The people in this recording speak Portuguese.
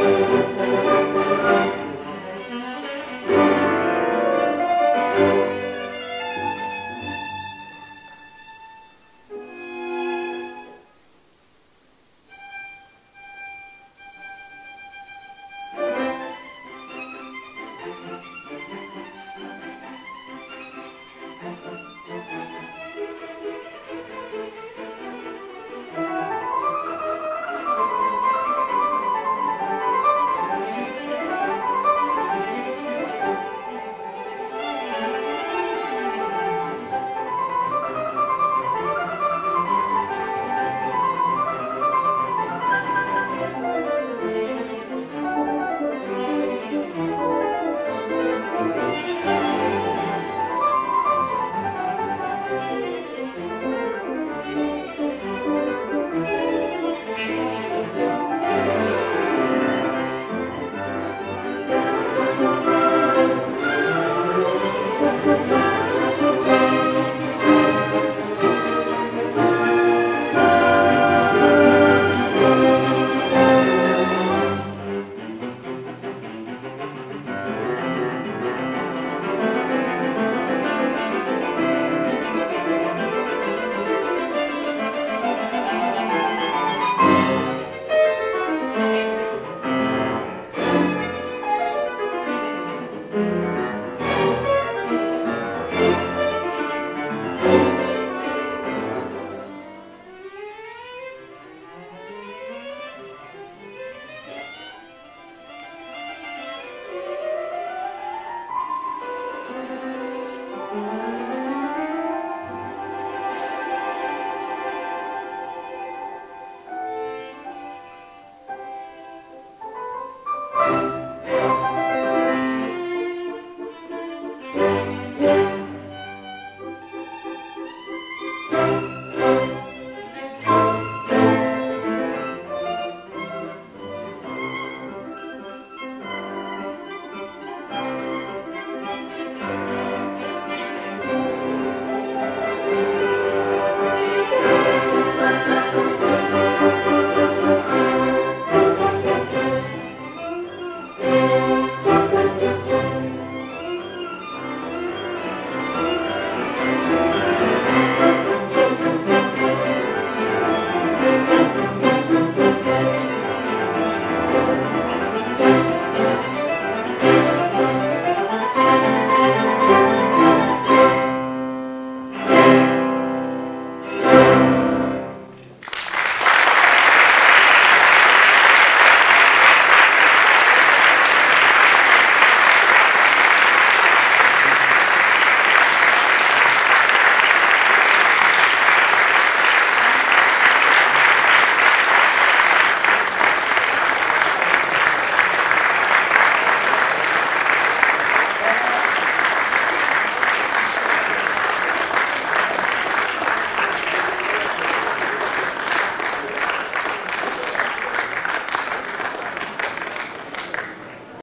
Música